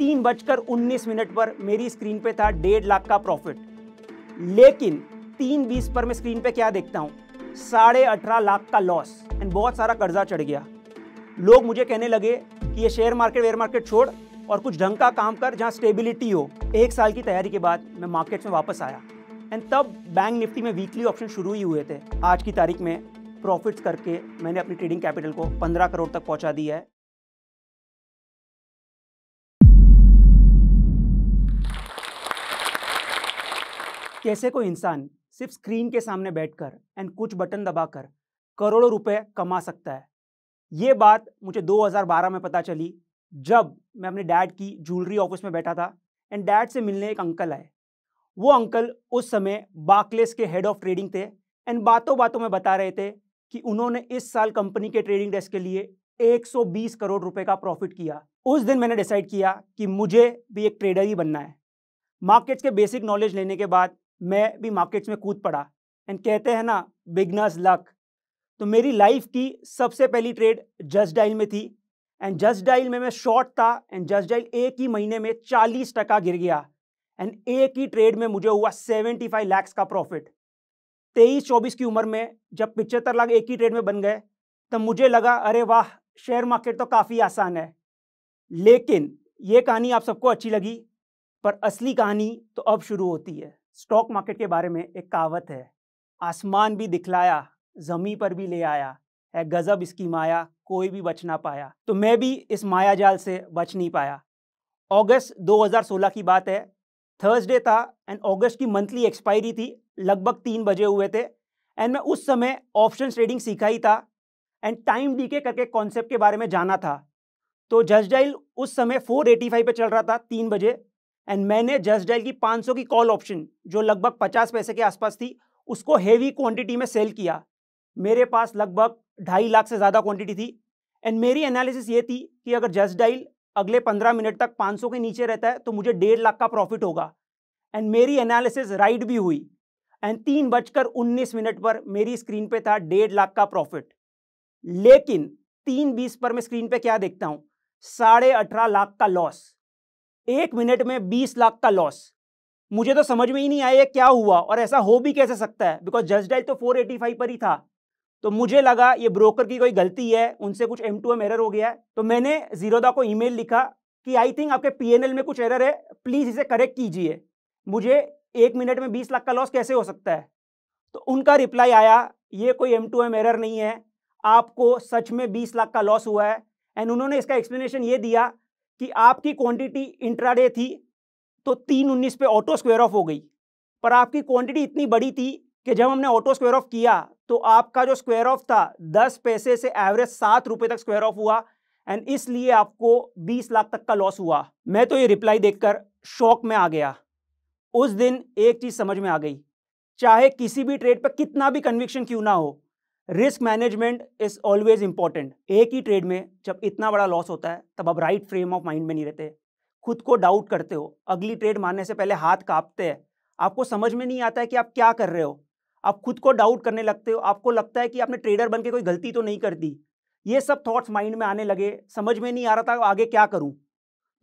तीन बजकर उन्नीस मिनट पर मेरी स्क्रीन पे था डेढ़ लाख का प्रॉफिट। लेकिन तीन बीस पर मैं स्क्रीन पे क्या देखता हूँ? साढ़े अठारह लाख का लॉस एंड बहुत सारा कर्जा चढ़ गया। लोग मुझे कहने लगे कि ये शेयर मार्केट वेयर मार्केट छोड़ और कुछ ढंग का काम कर जहाँ स्टेबिलिटी हो। एक साल की तैयारी के बाद मैं मार्केट में वापस आया एंड तब बैंक निफ्टी में वीकली ऑप्शन शुरू ही हुए थे। आज की तारीख में प्रॉफिट्स करके मैंने अपनी ट्रेडिंग कैपिटल को 15 करोड़ तक पहुँचा दिया है। कैसे कोई इंसान सिर्फ़ स्क्रीन के सामने बैठकर एंड कुछ बटन दबाकर करोड़ों रुपए कमा सकता है? ये बात मुझे 2012 में पता चली, जब मैं अपने डैड की ज्वेलरी ऑफ़िस में बैठा था एंड डैड से मिलने एक अंकल आए। वो अंकल उस समय बाकलेस के हेड ऑफ़ ट्रेडिंग थे एंड बातों बातों में बता रहे थे कि उन्होंने इस साल कंपनी के ट्रेडिंग डेस्क के लिए 120 करोड़ रुपए का प्रॉफिट किया। उस दिन मैंने डिसाइड किया कि मुझे भी एक ट्रेडर ही बनना है। मार्केट्स के बेसिक नॉलेज लेने के बाद मैं भी मार्केट्स में कूद पड़ा। एंड कहते हैं ना, बिगनर्स लक. तो मेरी लाइफ की सबसे पहली ट्रेड जस्ट डाइल में थी। एंड जस्ट डाइल में मैं शॉर्ट था एंड जस्ट डाइल एक ही महीने में चालीस टका गिर गया। एंड एक ही ट्रेड में मुझे हुआ सेवेंटी फाइव लैक्स का प्रॉफिट तेईस चौबीस की उम्र में जब पिचहत्तर लाख एक ही ट्रेड में बन गए, तब मुझे लगा, अरे वाह शेयर मार्केट तो काफ़ी आसान है। लेकिन ये कहानी आप सबको अच्छी लगी, पर असली कहानी तो अब शुरू होती है। स्टॉक मार्केट के बारे में एक कहावत है, आसमान भी दिखलाया जमी पर भी ले आया, है गजब इसकी माया, कोई भी बच ना पाया। तो मैं भी इस माया जाल से बच नहीं पाया। अगस्त 2016 की बात है, थर्सडे था एंड अगस्त की मंथली एक्सपायरी थी, लगभग तीन बजे हुए थे, एंड मैं उस समय ऑप्शन ट्रेडिंग सीखा ही था, एंड टाइम डीके करके कॉन्सेप्ट के बारे में जाना था। तो जजडाइल उस समय 485 पे चल रहा था, तीन बजे एंड मैंने जस्ट डायल की 500 की कॉल ऑप्शन जो लगभग 50 पैसे के आसपास थी, उसको हेवी क्वांटिटी में सेल किया। मेरे पास लगभग ढाई लाख से ज़्यादा क्वांटिटी थी। एंड मेरी एनालिसिस ये थी कि अगर जस्ट डाइल अगले 15 मिनट तक 500 के नीचे रहता है तो मुझे डेढ़ लाख का प्रॉफिट होगा। एंड मेरी एनालिसिस राइट भी हुई। एंड तीन बजकर उन्नीस मिनट पर मेरी स्क्रीन पे था डेढ़ लाख का प्रॉफिट लेकिन तीन बीस पर मैं स्क्रीन पे क्या देखता हूँ? साढ़े अठारह लाख का लॉस एक मिनट में बीस लाख का लॉस मुझे तो समझ में ही नहीं आया क्या हुआ और ऐसा हो भी कैसे सकता है? बिकॉज़ जज डाइल तो 485 पर ही था। तो मुझे लगा ये ब्रोकर की कोई गलती है, उनसे कुछ एम टू एम एरर हो गया है। तो मैंने जीरोदा को ईमेल लिखा कि आई थिंक आपके पीएनएल में कुछ एरर है प्लीज़ इसे करेक्ट कीजिए। मुझे एक मिनट में बीस लाख का लॉस कैसे हो सकता है? तो उनका रिप्लाई आया, ये कोई एम टू एम एरर नहीं है, आपको सच में बीस लाख का लॉस हुआ है। एंड उन्होंने इसका एक्सप्लेनेशन ये दिया कि आपकी क्वांटिटी इंट्राडे थी तो तीन उन्नीस पे ऑटो स्क्वेयर ऑफ़ हो गई। पर आपकी क्वांटिटी इतनी बड़ी थी कि जब हमने ऑटो स्क्वेयर ऑफ़ किया तो आपका जो स्क्वेयर ऑफ़ था, दस पैसे से एवरेज सात रुपए तक स्क्वेयर ऑफ़ हुआ एंड इसलिए आपको बीस लाख तक का लॉस हुआ। मैं तो ये रिप्लाई देखकर शॉक में आ गया। उस दिन एक चीज़ समझ में आ गई। चाहे किसी भी ट्रेड पर कितना भी कन्विक्शन क्यों ना हो risk management is always important एक ही ट्रेड में जब इतना बड़ा लॉस होता है, तब आप राइट फ्रेम ऑफ़ माइंड में नहीं रहते। खुद को डाउट करते हो। अगली ट्रेड मारने से पहले हाथ कांपते हैं। आपको समझ में नहीं आता है कि आप क्या कर रहे हो। आप खुद को डाउट करने लगते हो। आपको लगता है कि आपने ट्रेडर बन के कोई गलती तो नहीं कर दी। ये सब थॉट्स माइंड में आने लगे। समझ में नहीं आ रहा था आगे क्या करूँ।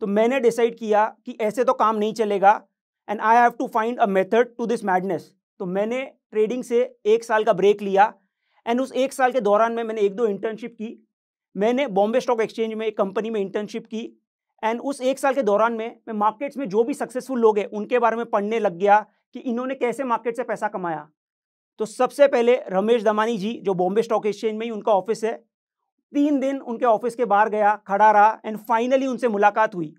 तो मैंने डिसाइड किया कि ऐसे तो काम नहीं चलेगा and I have to find a method to this madness तो मैंने ट्रेडिंग से एक साल का ब्रेक लिया। एंड उस एक साल के दौरान में मैंने एक दो इंटर्नशिप की। मैंने बॉम्बे स्टॉक एक्सचेंज में एक कंपनी में इंटर्नशिप की। एंड उस एक साल के दौरान में, मैं मार्केट्स में जो भी सक्सेसफुल लोग हैं, उनके बारे में पढ़ने लग गया कि इन्होंने कैसे मार्केट से पैसा कमाया। तो सबसे पहले रमेश दमानी जी, जो बॉम्बे स्टॉक एक्सचेंज में ही उनका ऑफ़िस है, तीन दिन उनके ऑफ़िस के बाहर गया, खड़ा रहा एंड फाइनली उनसे मुलाकात हुई।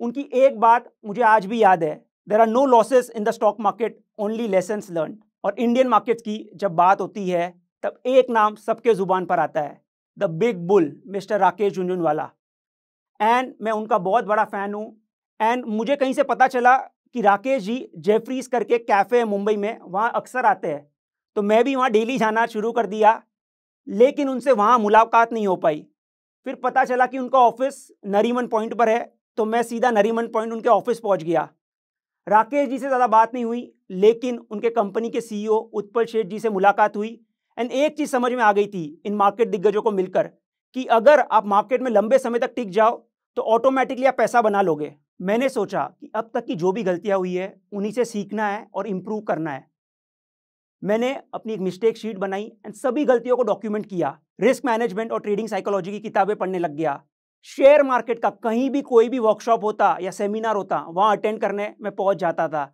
उनकी एक बात मुझे आज भी याद है। There are no losses in the stock market only lesson learn और इंडियन मार्केट की जब बात होती है तब एक नाम सबके ज़ुबान पर आता है, the big bull, mister Rakesh Jhunjhunwala. And मैं उनका बहुत बड़ा फ़ैन हूँ। एंड मुझे कहीं से पता चला कि राकेश जी जेफरीज करके कैफ़े है मुंबई में वहाँ अक्सर आते हैं तो मैं भी वहाँ डेली जाना शुरू कर दिया, लेकिन उनसे वहाँ मुलाकात नहीं हो पाई। फिर पता चला कि उनका ऑफ़िस नरीमन पॉइंट पर है तो मैं सीधा नरीमन पॉइंट उनके ऑफ़िस पहुँच गया। राकेश जी से ज़्यादा बात नहीं हुई, लेकिन उनके कंपनी के सीईओ उत्पल शेठ जी से मुलाकात हुई एंड एक चीज़ समझ में आ गई थी इन मार्केट दिग्गजों को मिलकर कि अगर आप मार्केट में लंबे समय तक टिक जाओ तो ऑटोमेटिकली आप पैसा बना लोगे। मैंने सोचा कि अब तक की जो भी गलतियाँ हुई है, उन्हीं से सीखना है और इम्प्रूव करना है। मैंने अपनी एक मिस्टेक शीट बनाई एंड सभी गलतियों को डॉक्यूमेंट किया। रिस्क मैनेजमेंट और ट्रेडिंग साइकोलॉजी की किताबें पढ़ने लग गया। शेयर मार्केट का कहीं भी कोई भी वर्कशॉप होता या सेमिनार होता, वहाँ अटेंड करने में पहुँच जाता था।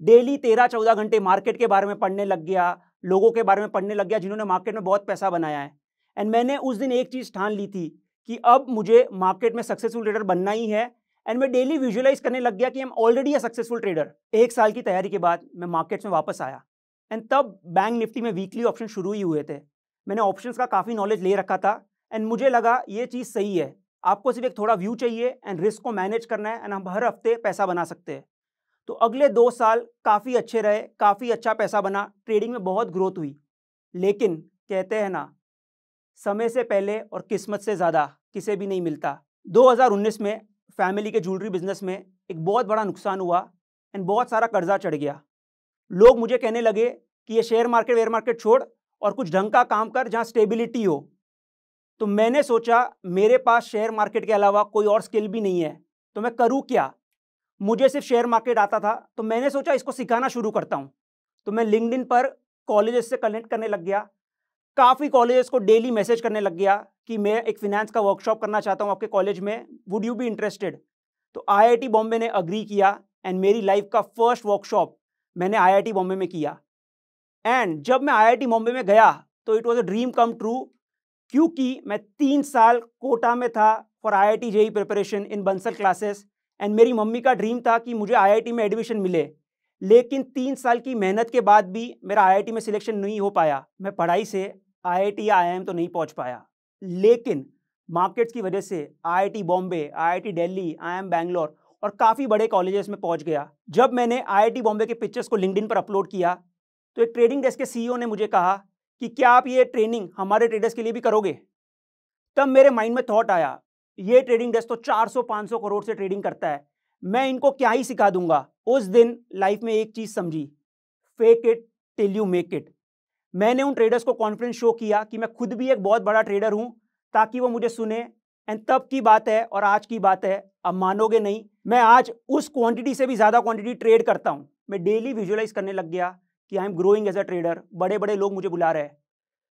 डेली तेरह चौदह घंटे मार्केट के बारे में पढ़ने लग गया। लोगों के बारे में पढ़ने लग गया जिन्होंने मार्केट में बहुत पैसा बनाया है। एंड मैंने उस दिन एक चीज़ ठान ली थी कि अब मुझे मार्केट में सक्सेसफुल ट्रेडर बनना ही है। एंड मैं डेली विजुअलाइज करने लग गया कि हम ऑलरेडी अ सक्सेसफुल ट्रेडर एक साल की तैयारी के बाद मैं मार्केट्स में वापस आया। एंड तब बैंक निफ्टी में वीकली ऑप्शन शुरू ही हुए थे। मैंने ऑप्शंस का काफ़ी नॉलेज ले रखा था। एंड मुझे लगा ये चीज़ सही है। आपको सिर्फ़ एक थोड़ा व्यू चाहिए एंड रिस्क को मैनेज करना है एंड हम हर हफ़्ते पैसा बना सकते हैं। तो अगले दो साल काफ़ी अच्छे रहे, काफ़ी अच्छा पैसा बना ट्रेडिंग में बहुत ग्रोथ हुई। लेकिन कहते हैं ना, समय से पहले और किस्मत से ज़्यादा किसे भी नहीं मिलता। 2019 में फैमिली के ज्वेलरी बिज़नेस में एक बहुत बड़ा नुकसान हुआ एंड बहुत सारा कर्जा चढ़ गया। लोग मुझे कहने लगे कि ये शेयर मार्केट वेयर मार्केट छोड़ और कुछ ढंग का काम कर जहाँ स्टेबिलिटी हो। तो मैंने सोचा, मेरे पास शेयर मार्केट के अलावा कोई और स्किल भी नहीं है तो मैं करूँ क्या? मुझे सिर्फ़ शेयर मार्केट आता था तो मैंने सोचा इसको सिखाना शुरू करता हूँ। तो मैं लिंकडिन पर कॉलेजेस से कनेक्ट करने लग गया। काफ़ी कॉलेजेस को डेली मैसेज करने लग गया कि मैं एक फिनेंस का वर्कशॉप करना चाहता हूँ आपके कॉलेज में वुड यू बी इंटरेस्टेड तो आईआईटी बॉम्बे ने अग्री किया एंड मेरी लाइफ का फ़र्स्ट वर्कशॉप मैंने आईआईटी बॉम्बे में किया। एंड जब मैं आईआईटी बॉम्बे में गया तो it was a dream come true क्योंकि मैं तीन साल कोटा में था for I I T JEE preparation in Bansal classes and मेरी मम्मी का ड्रीम था कि मुझे आईआईटी में एडमिशन मिले। लेकिन तीन साल की मेहनत के बाद भी मेरा आईआईटी में सिलेक्शन नहीं हो पाया। मैं पढ़ाई से आईआईटी या आईआईएम तो नहीं पहुँच पाया। लेकिन मार्केट्स की वजह से IIT Bombay IIT Delhi IIM Bangalore और काफ़ी बड़े कॉलेजेस में पहुँच गया। जब मैंने आईआईटी बॉम्बे के पिक्चर्स को लिंकडिन पर अपलोड किया तो एक ट्रेडिंग डेस्क के सीईओ ने मुझे कहा कि क्या आप ये ट्रेनिंग हमारे ट्रेडर्स के लिए भी करोगे? तब मेरे माइंड में थॉट आया ये ट्रेडिंग डेस्क तो 400-500 करोड़ से ट्रेडिंग करता है। मैं इनको क्या ही सिखा दूँगा? उस दिन लाइफ में एक चीज़ समझी। Fake it till you make it मैंने उन ट्रेडर्स को कॉन्फिडेंस शो किया कि मैं खुद भी एक बहुत बड़ा ट्रेडर हूँ, ताकि वो मुझे सुने। एंड तब की बात है और आज की बात है। अब मानोगे नहीं, मैं आज उस क्वांटिटी से भी ज़्यादा क्वांटिटी ट्रेड करता हूँ। मैं डेली विजुअलाइज करने लग गया कि I am growing as a trader बड़े बड़े लोग मुझे बुला रहे हैं।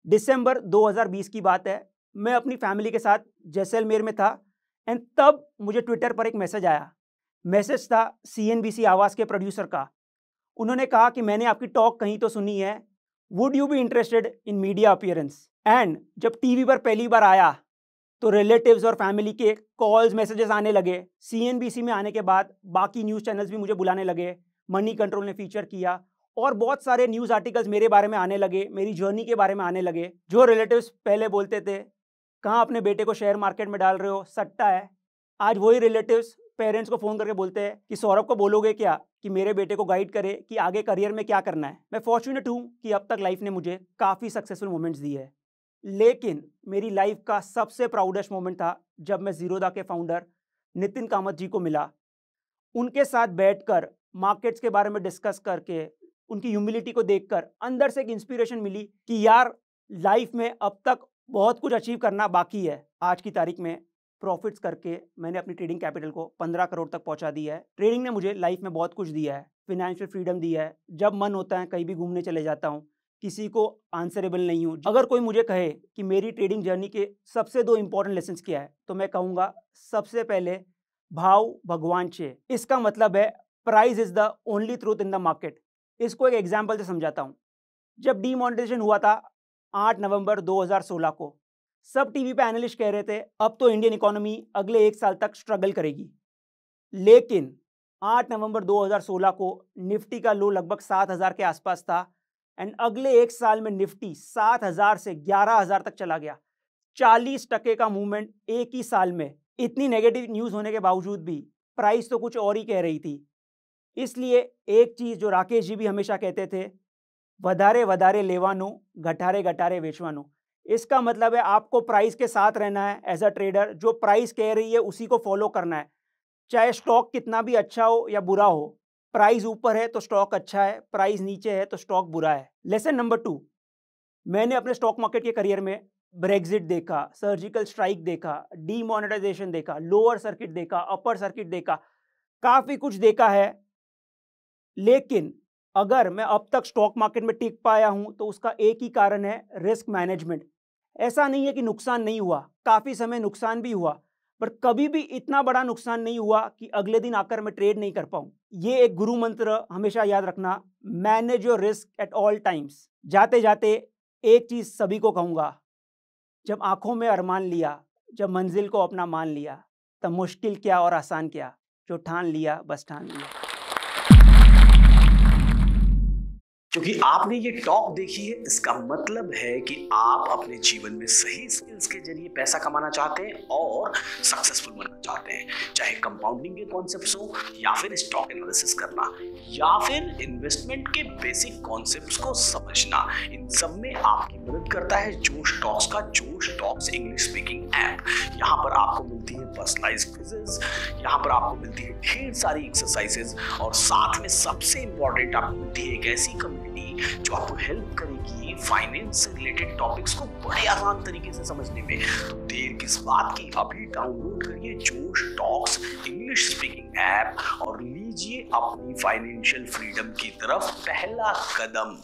दिसंबर 2020 की बात है। मैं अपनी फैमिली के साथ जैसलमेर में था एंड तब मुझे ट्विटर पर एक मैसेज आया। मैसेज था सीएनबीसी आवाज़ के प्रोड्यूसर का। उन्होंने कहा कि मैंने आपकी टॉक कहीं तो सुनी है। Would you be interested in media appearance and जब टीवी पर पहली बार आया तो रिलेटिव्स और फैमिली के कॉल्स मैसेजेस आने लगे। सीएनबीसी में आने के बाद बाकी न्यूज़ चैनल्स भी मुझे बुलाने लगे। मनी कंट्रोल ने फीचर किया और बहुत सारे न्यूज़ आर्टिकल्स मेरे बारे में आने लगे, मेरी जर्नी के बारे में आने लगे, जो रिलेटिव्स पहले बोलते थे। कहाँ अपने बेटे को शेयर मार्केट में डाल रहे हो? सट्टा है। आज वही रिलेटिव्स पेरेंट्स को फ़ोन करके बोलते हैं कि, सौरभ को बोलोगे क्या कि मेरे बेटे को गाइड करे कि आगे करियर में क्या करना है? मैं फॉर्चुनेट हूँ कि अब तक लाइफ ने मुझे काफ़ी सक्सेसफुल मोमेंट्स दिए है। लेकिन मेरी लाइफ का सबसे प्राउडेस्ट मोमेंट था जब मैं जीरोदा के फाउंडर नितिन कामत जी को मिला। उनके साथ बैठकर मार्केट्स के बारे में डिस्कस करके, उनकी ह्यूमिलिटी को देखकर अंदर से एक इंस्पिरेशन मिली कि यार लाइफ में अब तक बहुत कुछ अचीव करना बाकी है, आज की तारीख में प्रॉफिट्स करके मैंने अपनी ट्रेडिंग कैपिटल को 15 करोड़ तक पहुँचा दिया है। ट्रेडिंग ने मुझे लाइफ में बहुत कुछ दिया है फिनेंशियल फ्रीडम दिया है। जब मन होता है कहीं भी घूमने चले जाता हूँ, किसी को आंसरेबल नहीं हूँ। अगर कोई मुझे कहे कि मेरी ट्रेडिंग जर्नी के सबसे दो इंपॉर्टेंट लेसन क्या है तो मैं कहूँगा, सबसे पहले भाव भगवान छे। इसका मतलब है price is the only truth in the market इसको एक एग्ज़ाम्पल से समझाता हूँ। जब डीमोनेटाइजेशन हुआ था 8 नवंबर 2016 को। सब टीवी पे एनालिस्ट कह रहे थे, अब तो इंडियन इकोनॉमी अगले एक साल तक स्ट्रगल करेगी। लेकिन 8 नवंबर 2016 को निफ्टी का लो लगभग 7000 के आसपास था एंड अगले एक साल में निफ्टी 7000 से 11000 तक चला गया। 40 टके का मूवमेंट एक ही साल में। इतनी नेगेटिव न्यूज़ होने के बावजूद भी प्राइस तो कुछ और ही कह रही थी। इसलिए एक चीज़ जो राकेश जी भी हमेशा कहते थे વધારે વધારે લેવાનું घटारे घटारे વેચવાનું इसका मतलब है आपको प्राइस के साथ रहना है एज अ ट्रेडर जो प्राइस कह रही है उसी को फॉलो करना है चाहे स्टॉक कितना भी अच्छा हो या बुरा हो प्राइस ऊपर है तो स्टॉक अच्छा है प्राइस नीचे है तो स्टॉक बुरा है लेसन नंबर टू मैंने अपने स्टॉक मार्केट के करियर में ब्रेग्जिट देखा सर्जिकल स्ट्राइक देखा डीमोनेटाइजेशन देखा लोअर सर्किट देखा अपर सर्किट देखा काफ़ी कुछ देखा है लेकिन अगर मैं अब तक स्टॉक मार्केट में टिक पाया हूँ तो उसका एक ही कारण है रिस्क मैनेजमेंट। ऐसा नहीं है कि नुकसान नहीं हुआ, काफ़ी समय नुकसान भी हुआ, पर कभी भी इतना बड़ा नुकसान नहीं हुआ कि अगले दिन आकर मैं ट्रेड नहीं कर पाऊँ। ये एक गुरु मंत्र हमेशा याद रखना, manage your risk at all times. जाते जाते एक चीज़ सभी को कहूँगा, जब आँखों में अरमान लिया, जब मंजिल को अपना मान लिया, तब मुश्किल क्या और आसान क्या? जो ठान लिया, बस ठान लिया। क्योंकि आपने ये टॉक देखी है, इसका मतलब है कि आप अपने जीवन में सही स्किल्स के ज़रिए पैसा कमाना चाहते हैं और सक्सेसफुल बनना चाहते हैं। चाहे कंपाउंडिंग के कॉन्सेप्ट्स हो या फिर स्टॉक एनालिसिस करना, या फिर इन्वेस्टमेंट के बेसिक कॉन्सेप्ट्स को समझना, इन सब में आपकी मदद करता है जो स्टॉक्स का जो स्टॉक्स इंग्लिश स्पीकिंग ऐप यहाँ पर आपको मिलती है पर्सनलाइज क्विजेज यहाँ पर आपको मिलती है ढेर सारी एक्सरसाइजेज और साथ में सबसे इंपॉर्टेंट आपको मिलती है एक ऐसी कम्युनिटी जो आपको हेल्प करेगी फाइनेंस से रिलेटेड टॉपिक्स को बड़े आसान तरीके से समझने में। तो देर किस बात की? अभी डाउनलोड करिए जोश टॉक्स इंग्लिश स्पीकिंग ऐप और लीजिए अपनी फाइनेंशियल फ्रीडम की तरफ़ पहला कदम।